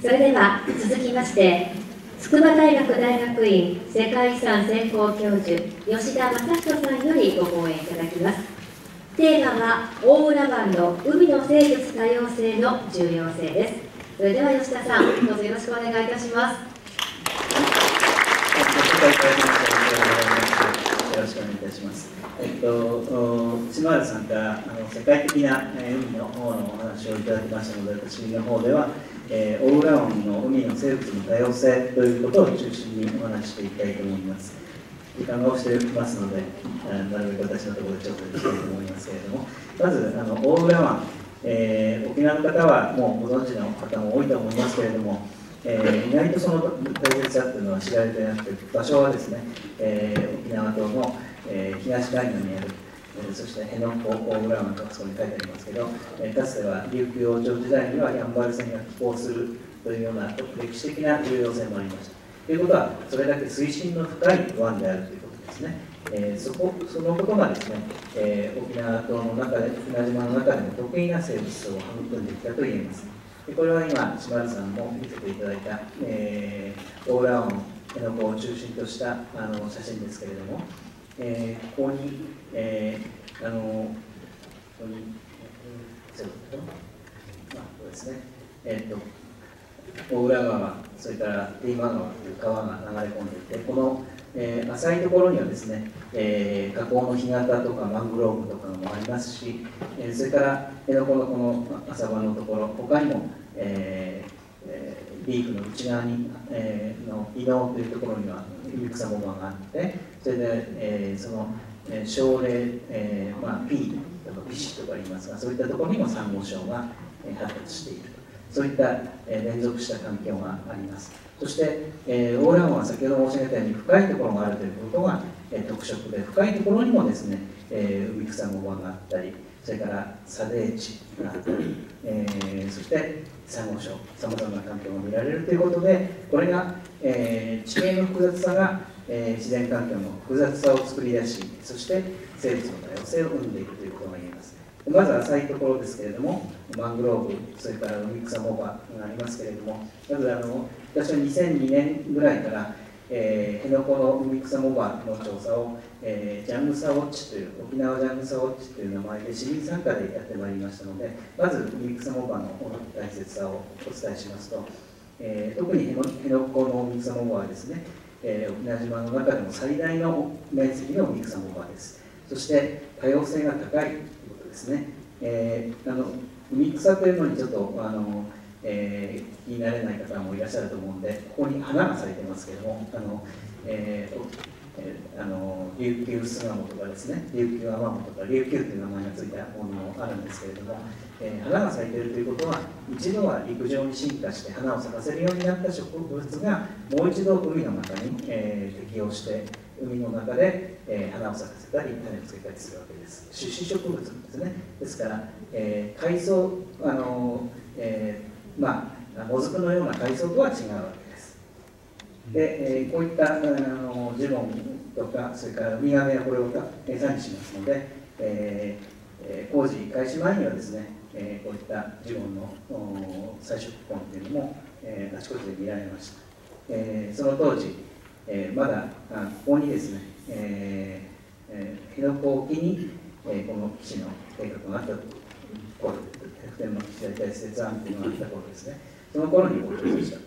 それでは続きまして筑波大学大学院世界遺産専攻教授吉田正人さんよりご講演いただきます。テーマは大浦湾の海の生物多様性の重要性です。それでは吉田さんどうぞよろしくお願いいたします。よろしくお願いいたします。えっと、島原さんからあの世界的な、え海の方のお話をいただきましたので、私の方では、えー、大浦湾の海の生物の多様性ということを中心にお話していきたいと思います。時間が押してますので、なるべく私のところでちょっといきたいと思いますけれども、まずあの大浦湾、えー、沖縄の方はもうご存知の方も多いと思いますけれども、えー、意外とその大切さっていうのは知られてなくて、場所はですね、えー、沖縄島の、えー、東海岸にある、え、そして辺野古大浦湾とかそこに書いてありますけど、え、かつては琉球王朝時代にはやんばる船が寄港するというような歴史的な重要性もありました。ということは、それだけ水深の深い湾であるということですね。えー、そこそのことがですね、えー、沖縄島の中で、船島の中でも得意な生物を育んできたと言えます。でこれは今、島田さんも見せていただいた、えー、オーラオン、辺野古を中心としたあの写真ですけれども、えー、ここに、えー、あの、ここに、まあ、こうですね、えっ、ー、と、大浦川、それからティーマ川という川が流れ込んでいて、この、えー、浅いところにはですね、えー、河口の干潟とかマングローブとかもありますし、えー、それから辺野古のこの浅場のところ、他にも、えーえー、リーフの内側に、えー、の移動というところには海草もがあって、それで、えー、その、えー、症例、えーまあ、P とか p シとか言いますが、そういったところにもサンゴ礁が、発達している。そういった、えー、連続した環境があります。そして、えー、オーランは先ほど申し上げたように深いところがあるということが、えー、特色で、深いところにもですね、えー、海草ごまがあったり、それから砂泥地があったり、えー、そしてサンゴ礁、さまざまな環境が見られるということで、これが、えー、地形の複雑さが、えー、自然環境の複雑さを作り出し、そして生物の多様性を生んでいくということが言えます。まず浅いところですけれども、マングローブ、それから海草モバがありますけれども、まずあの私は2002年ぐらいから、えー、辺野古の海草モバの調査を、えー、ジャングサウォッチという、沖縄ジャングサウォッチという名前で市民参加でやってまいりましたので、まず海草モバの大切さをお伝えしますと、えー、特に辺野古の海草モバはですね、えー、沖縄島の中でも最大の面積の海草モバです。そして多様性が高いということですね。えー、あの海草というのにちょっとあのえー、気になれない方もいらっしゃると思うんでここに花が咲いてますけどもあの、えーえ、あの琉球巣鴨とかですね。琉球アマモとか琉球という名前がついたものもあるんですけれども、えー、花が咲いているということは一度は陸上に進化して花を咲かせるようになった植物がもう一度海の中に、えー、適応して海の中で、えー、花を咲かせたり種をつけたりするわけです。種子植物ですね。ですから、えー、海藻あの、えーまあ、もずくのような海藻とは違うわけです。で、えー、こういったあのジュゴンとか、それからウミガメはこれを餌にしますので、えー、工事開始前にはですね、えー、こういったジュゴンの採食痕というのも、えー、あちこちで見られました。えー、その当時、えー、まだあここにですね、えーえー、辺野古沖に、えー、この基地の計画があった頃天の試合対設案っていうのがあった頃ですねその頃に起こりました、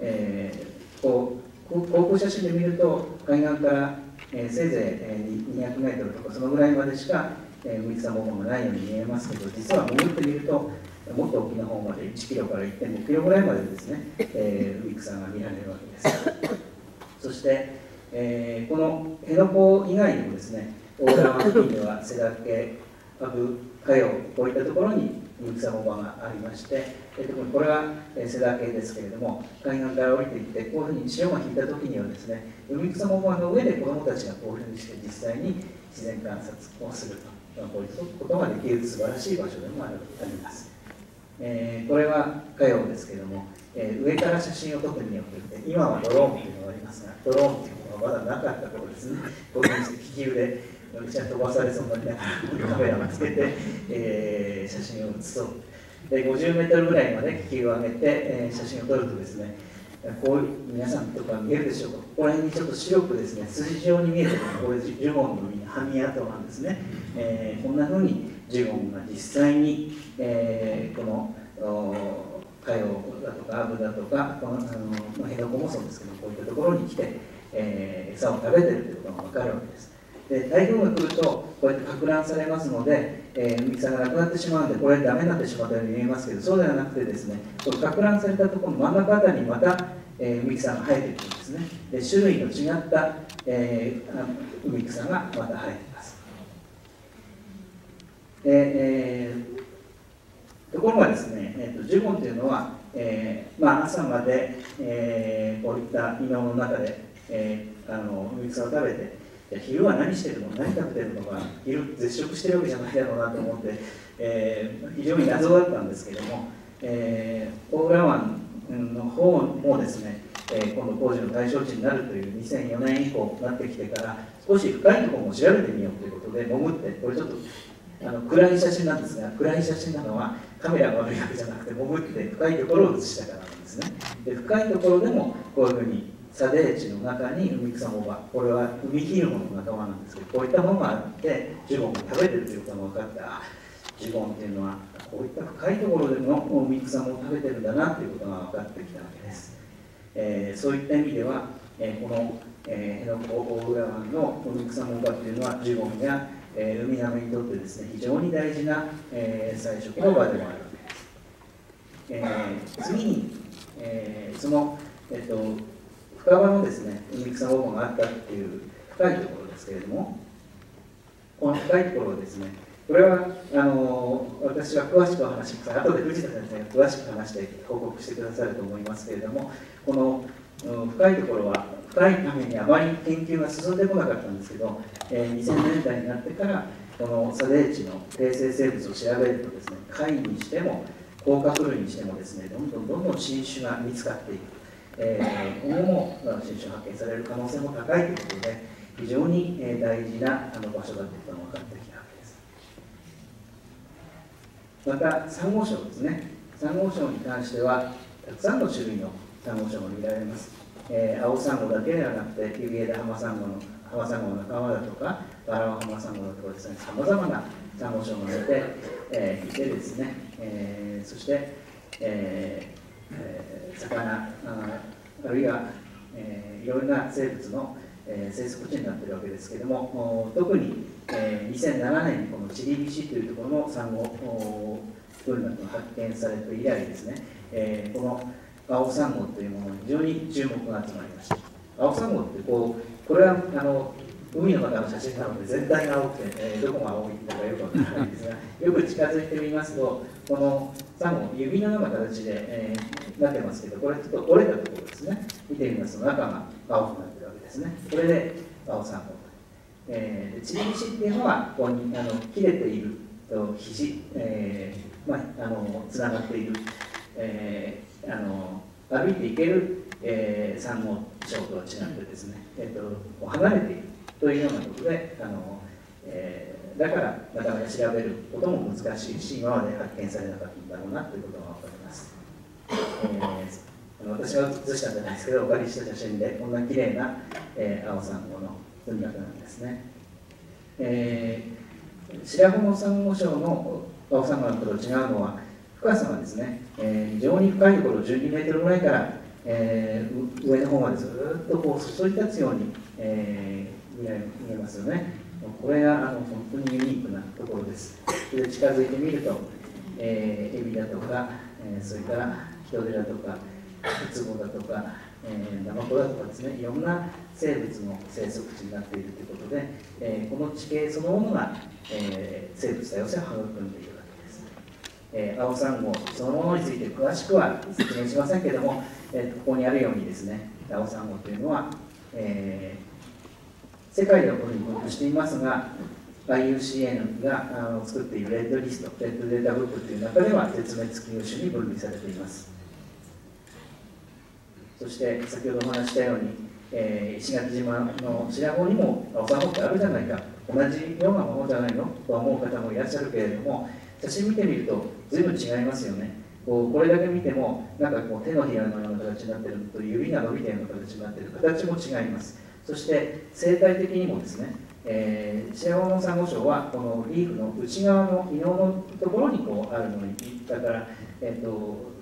えー、こう航空写真で見ると海岸から、えー、せいぜい、えー、200メートルとかそのぐらいまでしか、えー、海草もがないように見えますけど実は潜ってみるともっと沖の方まで1キロから1.5キロぐらいまでですね、えー、海草が見られるわけですそして、えー、この辺野古以外にもですね大浦湾付近では瀬岳阿武加陽こういったところに人草本番がありまして、えー、とこれは、えー、セダ系ですけれども海岸から降りていってこういうふうに潮が引いた時にはですね海草本番の上で子どもたちがこういうふうにして実際に自然観察をすると、まあ、こういうことができる素晴らしい場所でもあります。えー、これは火曜ですけれども、えー、上から写真を撮ってみようと言って今はドローンというのがありますがドローンというのはまだなかった頃ですね。こういうふうにして気球でちゃん飛ばされそうになりながらカメラをつけて、えー、写真を写そう。50メートルぐらいまで気球を上げて、え、写真を撮るとですねこう皆さんとか見えるでしょうか？ここら辺にちょっと白くですね筋状に見えてるのがこれジュゴンのはみ跡なんですね、えー、こんなふうにジュゴンが実際に、えー、この海洋だとかアブだとかこのあの辺野古もそうですけどこういったところに来て、えー、餌を食べてるということが分かるわけです。で台風が来るとこうやってか乱されますので、えー、海草がなくなってしまうのでこれダメになってしまったように見えますけどそうではなくてですねこのか乱されたところの真ん中あたりにまた、えー、海草が生えてくるんですね。で種類の違った、えー、海草がまた生えています。で、えー、ところがですね、えーと、ジュゴンというのは、えーまあ、朝まで、えー、こういった稲の中で、えー、あの海草を食べて昼は何してるの何食べてるのか昼絶食してるわけじゃないだろうなと思って、えー、非常に謎だったんですけども、えー、大浦湾の方もですね、えー、今度工事の対象地になるという2004年以降なってきてから少し深いところも調べてみようということで潜ってこれちょっとあの暗い写真なんですが暗い写真なのはカメラが悪いわけじゃなくて潜って深いところを写したからなんですね。で深いところでもこういうふうに砂泥地の中に海草藻がこれは海ヒルモの仲間なんですけどこういったものがあってジュゴンを食べてるということが分かった。ジュゴンっていうのはこういった深いところでの海草藻を食べてるんだなということが分かってきたわけです、えー、そういった意味では、えー、この、えー、辺野古大浦湾の海草藻化っていうのはジュゴンや、えー、ウミガメにとってですね非常に大事な、えー、最初の場でもあるわけです、えー、次に、えー、その、えっと深場のですね海草保護があったっていう深いところですけれどもこの深いところですねこれはあの私は詳しくお話します後で藤田先生が詳しく話して報告してくださると思いますけれどもこの深いところは深いためにあまり研究が進んでこなかったんですけど、えー、2000年代になってからこの砂泥地の定性生物を調べるとですね貝にしても甲殻類にしてもですねどんどんどんどん新種が見つかっていく。えー、今後も新種発見される可能性も高いということで非常に大事なあの場所だということが分かってきたわけです。またサンゴ礁ですね。サンゴ礁に関してはたくさんの種類のサンゴ礁が見られます、えー、青サンゴだけではなくてユビエダハマサンゴのハマサンゴの仲間だとかバラワハマサンゴだとかですねさまざまなサンゴ礁が出て、えー、いてですね、えー、そして、えーえー、魚あるいは、えー、いろいろな生物の、えー、生息地になっているわけですけれども特に、えー、2007年にこのチリビシというところのサンゴ文学が発見されて以来ですね、えー、この青サンゴというものに非常に注目が集まりました。青サンゴってこうこれはあの海の中の写真なので全体が青くて、えー、どこが青いのかよくわからないんですが よく近づいてみますとこのサンゴ指のような形で、えー、なってますけどこれちょっと折れたところですね。見てみますと中が青くなってるわけですね。これで青サンゴえー、チリシっていうのはここにあの切れている肘、えーまあ、あのつながっている、えー、あの歩いていける、えー、サンゴ礁とは違ってですね、えーと離れている。というようなことであの、えー、だからなかなか調べることも難しいし今まで発見されなかったんだろうなということが分かります、えー、私が写したんじゃないですけどお借りした写真でこんな綺麗な、えー、青サンゴの文脈なんですね、えー、白浜サンゴ礁の青サンゴのと違うのは深さがですね、えー、非常に深いところ12メートルぐらいから、えー、上の方までずっとこう注い立つように、えー見えますよね。これがあの本当にユニークなところです。で近づいてみると、えー、エビだとか、えー、それからヒトデだとかウツボだとか、えー、ナマコだとかですね。いろんな生物の生息地になっているということで、えー、この地形そのものが、えー、生物多様性を育んでいるわけです、えー、青サンゴそのものについて詳しくは説明しませんけれども、えー、ここにあるようにですね青サンゴというのは、えー世界ではこれに登録していますが IUCN が作っているレッドリストレッドデータブックという中では絶滅危惧種に分類されています。そして先ほどお話したように、えー、石垣島の白子にもおさまってあるじゃないか。同じようなものじゃないのと思う方もいらっしゃるけれども写真見てみると随分違いますよね。こうこれだけ見てもなんかこう手のひらのような形になってるのと指が伸びたような形になってる形も違います。そして生態的にもですね、えー、シェアホモンサンゴ礁はこのリーフの内側の胃ののところにこうあるのにだから、えーと、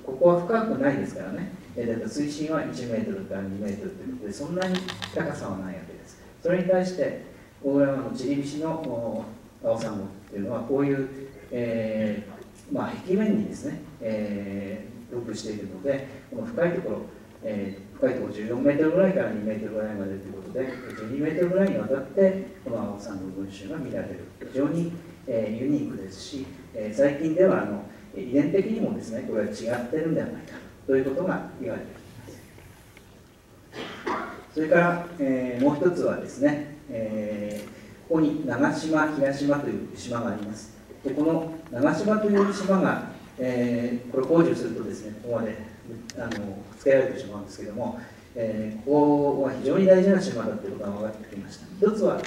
ここは深くないですからね、えー、だ水深は1メートルから2メートルということでそんなに高さはないわけです。それに対して大浦のチリビシの青サンゴっていうのはこういう、えーまあ、壁面にですね、えー、分布しているのでこの深いところ、えー、深いところ14メートルぐらいから2メートルぐらいまでということで12メートルぐらいにわたってこの青サンゴ群衆が見られる非常に、えー、ユニークですし、えー、最近ではあの遺伝的にもですねこれは違ってるんではないかということが言われていますそれから、えー、もう一つはですね、えーここに長島、東島という島があります。でこの長島という島が、えー、これ工事するとですね、ここまであの付けられてしまうんですけども、えー、ここは非常に大事な島だということが分かってきました。一つは、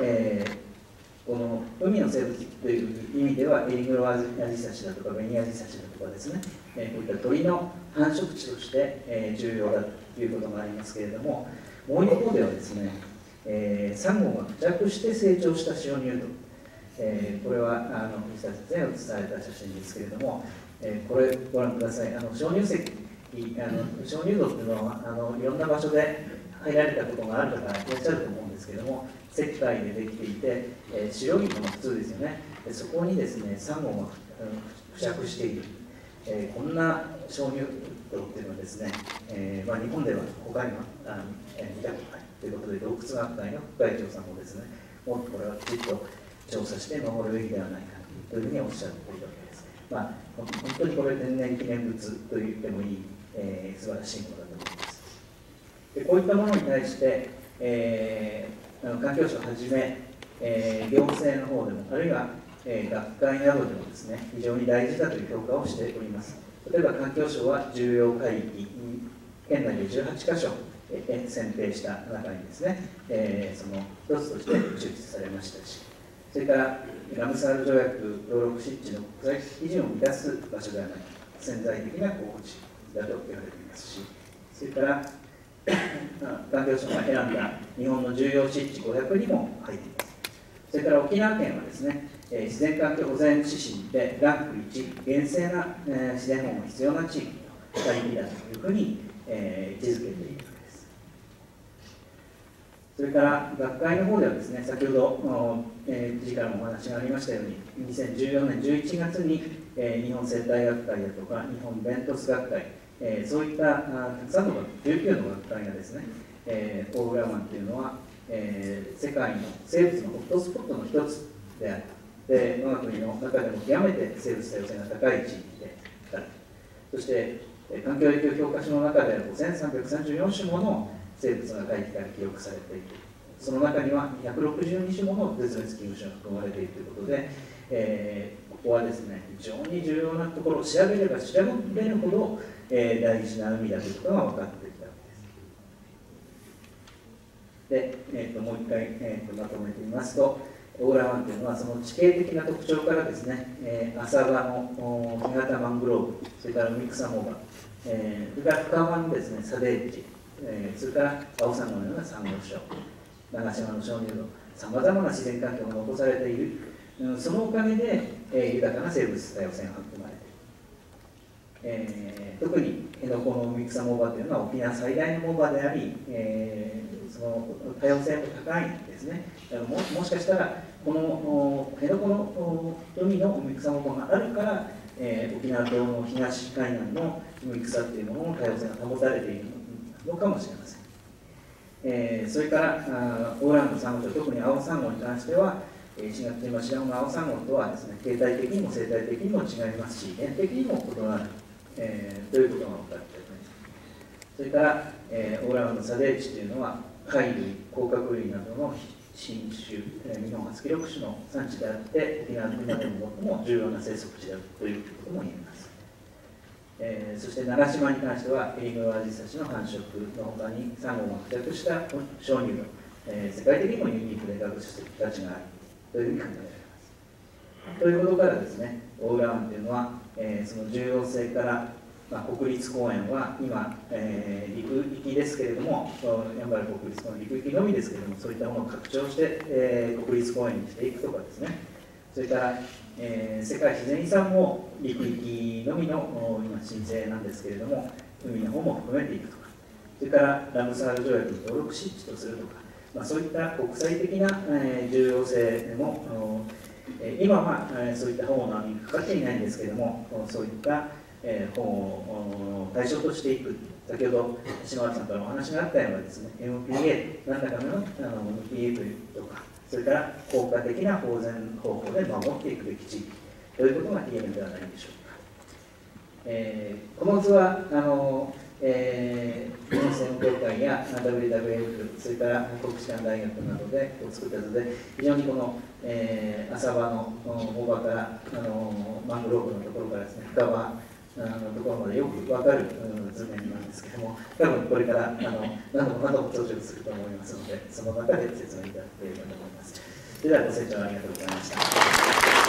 えー、この海の生物という意味では、エリグロアジサシだとか、ベニアジサシだとかですね、えー、こういった鳥の繁殖地として、えー、重要だということがありますけれども、もう一方ではですね、えー、サンゴが付着して成長した塩乳土、えー、これはあの藤田先生が写された写真ですけれども、えー、これご覧ください。あの鍾乳石あの鍾乳土っていうのはあのいろんな場所で入られたことがある方いらっしゃると思うんですけれども石灰でできていて、えー、白いの普通ですよね。でそこにですねサンゴが付着している、えー、こんな鍾乳土っていうのはですね、えーまあ、日本では他にはあ、えー、見たことないということで洞窟学会の副会長さんもですねもっとこれはきちっと調査して守るべきではないかというふうにおっしゃっているわけです。まあ、本当にこれ天然記念物と言ってもいい、えー、素晴らしいものだと思います。でこういったものに対して、えー、環境省はじめ、えー、行政の方でもあるいは、えー、学会などでもですね非常に大事だという評価をしております。例えば環境省は重要会議県内で18箇所選定した中にですね、えー、その一つとして抽出されましたしそれからラムサール条約登録湿地の国際基準を満たす場所ではない潜在的な候補地だと言われていますしそれから 環境省が選んだ日本の重要湿地500にも入っています。それから沖縄県はですね、えー、自然環境保全指針でランク1厳正な、えー、自然保護が必要な地域とした意味だというふうに、えー、位置づけているそれから学会の方ではですね、先ほど、えー、時からもお話がありましたように、2014年11月に、えー、日本生態学会だとか、日本ベントス学会、えー、そういったあたくさんの19の学会がですね、えー、オーグラマンというのは、えー、世界の生物のホットスポットの一つである。で、我が国の中でも極めて生物多様性が高い地域である。そして、環境影響評価書の中で5334種もの生物が大気から記録されているその中には162種もの絶滅危惧種が含まれているということで、えー、ここはですね非常に重要なところ調べれば調べるほど、えー、大事な海だということが分かってきたわけです。で、えーと、もう一回、えーと、まとめてみますとオーラ湾というのはその地形的な特徴からですね、えー、浅場の干潟マングローブそれから海草モバ、えー、それから深湾のですねサデージえー、それから青サンゴのようなサンゴ礁長島の鍾乳洞さまざまな自然環境が残されている、うん、そのおかげで、えー、豊かな生物多様性が含まれている、えー、特に辺野古の海草モバというのは沖縄最大のモバであり、えー、その多様性も高いんですね。ももしかしたらこの辺野古の海の海草モバがあるからえー、沖縄島の東海岸の海草っていうのの多様性が保たれている。ののかもしれません、えー、それからあオーランドサンゴ特に青サンゴに関しては石垣島白の青サンゴとはですね形態的にも生態的にも違いますし原的にも異なる、えー、ということが分かっております。それから、えー、オーランドサデーチというのは貝類甲殻類などの新種、えー、日本初記録種の産地であって沖縄の中でも最も重要な生息地であるということも言えます。えー、そして長島に関してはエリグロアジサシの繁殖のほかにサンゴが付着した鍾乳洞、えー、世界的にもユニークで学術的価値があるというふうに考えられます。ということからですね、オーラ湾というのは、えー、その重要性からまあ、国立公園は今、えー、陸域ですけれども、やんばる国立公園、陸域のみですけれども、そういったものを拡張して、えー、国立公園にしていくとかですね、それから、えー、世界自然遺産も陸域のみの今申請なんですけれども、海の方も含めていくとか、それからラムサール条約に登録し、とするとか、まあ、そういった国際的な、えー、重要性も、えー、今は、えー、そういった方の網にかかっていないんですけれども、そういったえー、本を対象としていく。先ほど島原さんからお話があったようなですね MPA 何らかのあの MPA というとか。それから効果的な保全方法で守っていくべき地域ということが言えるんではないでしょうか、えー、この図はあのえー、日本専門協会や WWF それから国士舘大学などで作った図で非常にこの、えー、浅場の大場からあのマングローブのところからですね深場あのところまでよくわかる図面なんですけども多分これからあの何度も何度も登場すると思いますのでその中で説明いただければと思います。ではご清聴ありがとうございました。